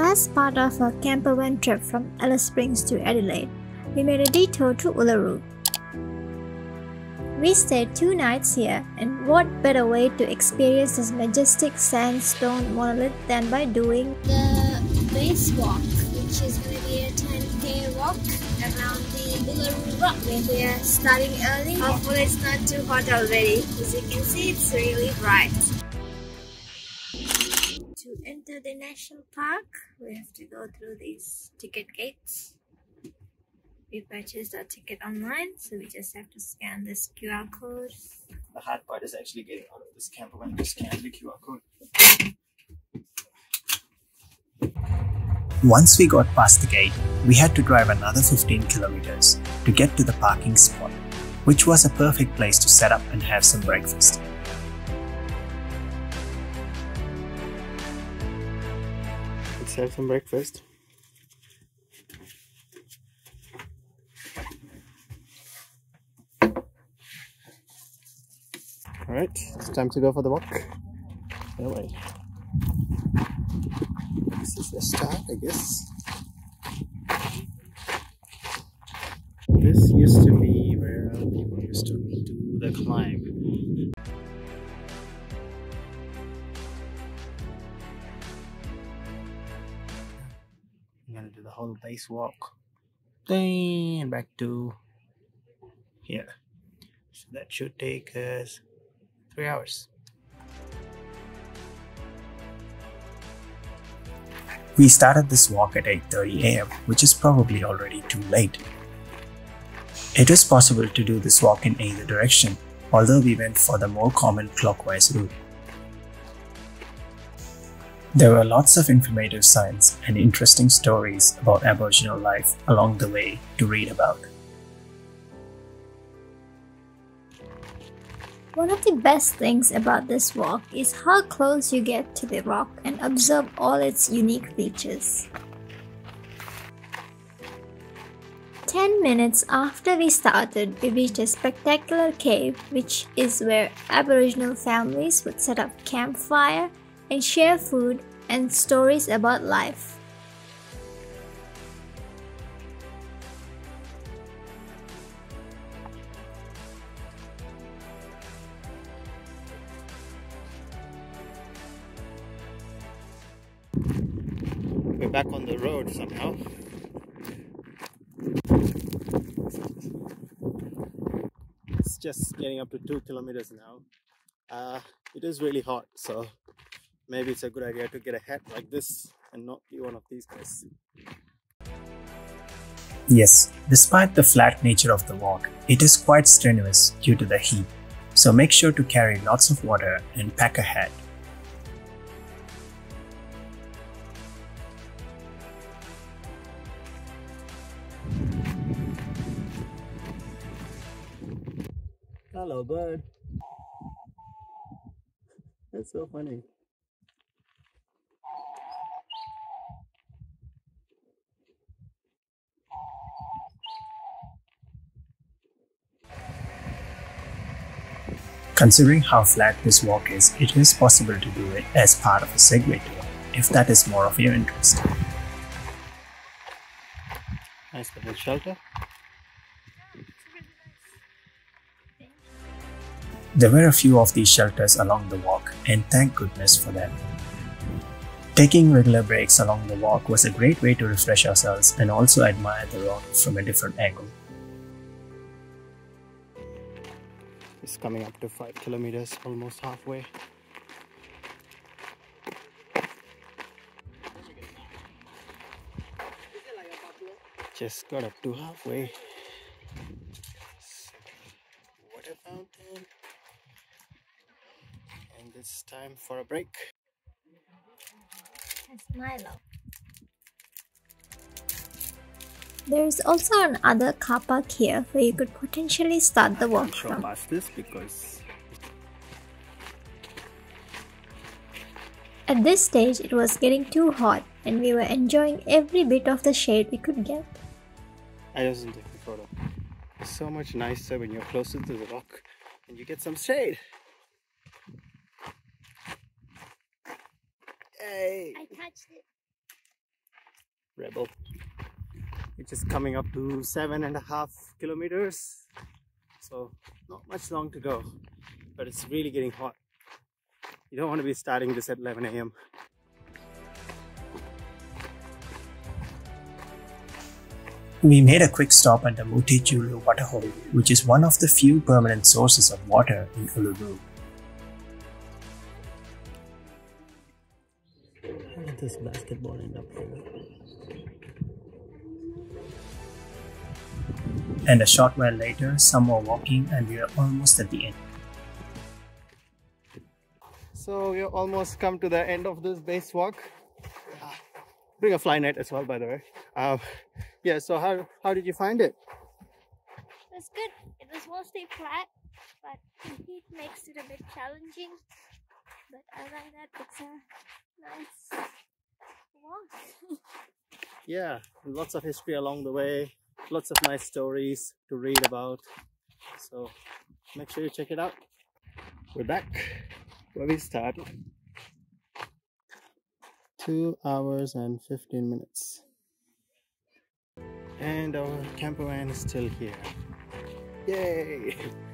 As part of our a campervan trip from Alice Springs to Adelaide, we made a detour to Uluru. We stayed two nights here, and what better way to experience this majestic sandstone monolith than by doing the base walk, which is going to be a 10k walk around the Uluru Rock. We are starting early. Hopefully, it's not too hot already. As you can see, it's really bright To enter the national park, we have to go through these ticket gates. We purchased our ticket online, so we just have to scan this QR code. The hard part is actually getting out of this camper when you scan the QR code. Once we got past the gate, we had to drive another 15 kilometers to get to the parking spot, which was a perfect place to set up and have some breakfast. Let's have some breakfast. Alright, it's time to go for the walk. Anyway, the start, I guess. This used to be where people used to do the climb. I'm gonna do the whole base walk then back to here so that should take us three hours we started this walk at 8.30 am which is probably already too late it is possible to do this walk in either direction although we went for the more common clockwise route there were lots of informative signs and interesting stories about Aboriginal life along the way to read about. One of the best things about this walk is how close you get to the rock and observe all its unique features. 10 minutes after we started, we reached a spectacular cave, which is where Aboriginal families would set up campfire and share food and stories about life. We're back on the road somehow. It's just getting up to two kilometers now. Uh, it is really hot, so maybe it's a good idea to get a hat like this and not be one of these guys. Yes, despite the flat nature of the walk, it is quite strenuous due to the heat, so make sure to carry lots of water and pack a hat. Hello, bud. That's so funny. Considering how flat this walk is, it is possible to do it as part of a Segway tour, if that is more of your interest. Nice little shelter. There were a few of these shelters along the walk, and thank goodness for them. Taking regular breaks along the walk was a great way to refresh ourselves and also admire the rock from a different angle. It's coming up to 5 kilometers, almost halfway. Just got up to halfway. Water fountain. And it's time for a break. Milo. There is also another car park here where you could potentially start the walk from. past this because At this stage, it was getting too hot and we were enjoying every bit of the shade we could get. I just take the photo. It's so much nicer when you're closer to the rock and you get some shade. Hey! I touched it. Rebel. Which is coming up to seven and a half kilometers. So not much long to go, but it's really getting hot. You don't want to be starting this at 11 a.m. We made a quick stop at the Mutitjulu waterhole, which is one of the few permanent sources of water in Uluru. How this basketball end up here? And a short while later, some more walking and we are almost at the end. So we're almost come to the end of this base walk. Bring a fly net as well, by the way. Um, yeah, so how, how did you find it? It was good. It was mostly flat, but the heat makes it a bit challenging. But I like that, it's a nice walk. Yeah, lots of history along the way, lots of nice stories to read about. So make sure you check it out. We're back where we started. Two hours and 15 minutes. And our camper van is still here. Yay!